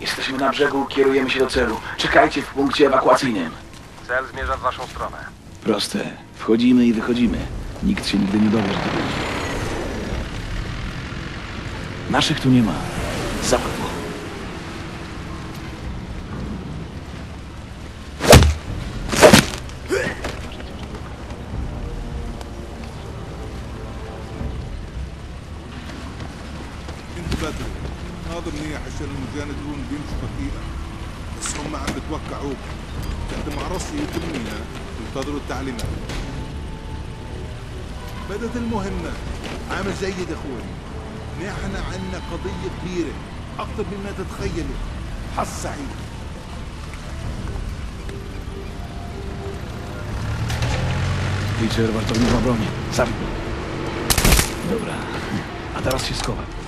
Jesteśmy na brzegu, kierujemy się do celu. Czekajcie w punkcie ewakuacyjnym. Cel zmierza w waszą stronę. Proste. Wchodzimy i wychodzimy. Nikt się nigdy nie dowie, że to będzie. Naszych tu nie ma. Zapadło. Thank هذا منيح عشان المجاندون بيمشوا بطيئة بس هم عم بتوقعوك تقدم على رصي وتمنيها ينتظروا التعليمات بدت المهمة عامل جيد أخوي نحن عنا قضية كبيرة أكثر مما تتخيلوا حظ سعيد wartownik ma broń. Zabij. Dobra. A teraz się schowaj.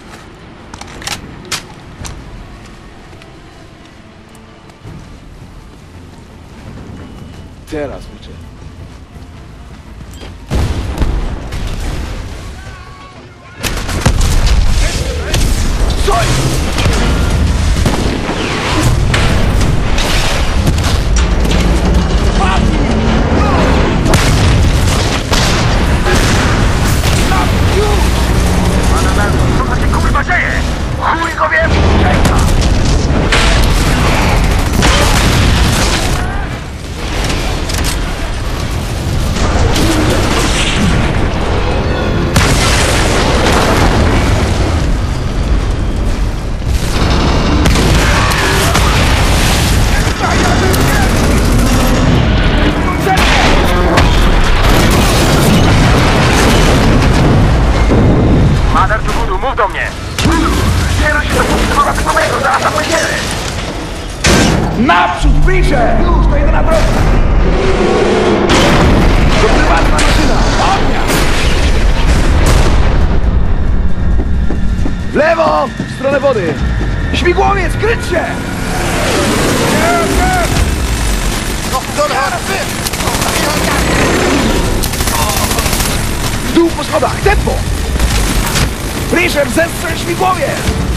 Teraz, Witcher. Co jest? Mów do mnie! Zbieraj się do punktu ratunowego, zaraz tam będziemy! Naprzód, bliżej! Już, to jedyna droga! To prywatna maszyna! Ognia! W lewo! W stronę wody! Śmigłowiec, kryć się! W dół po schodach, tempo! Bliżej, zestrzel śmigłowiec!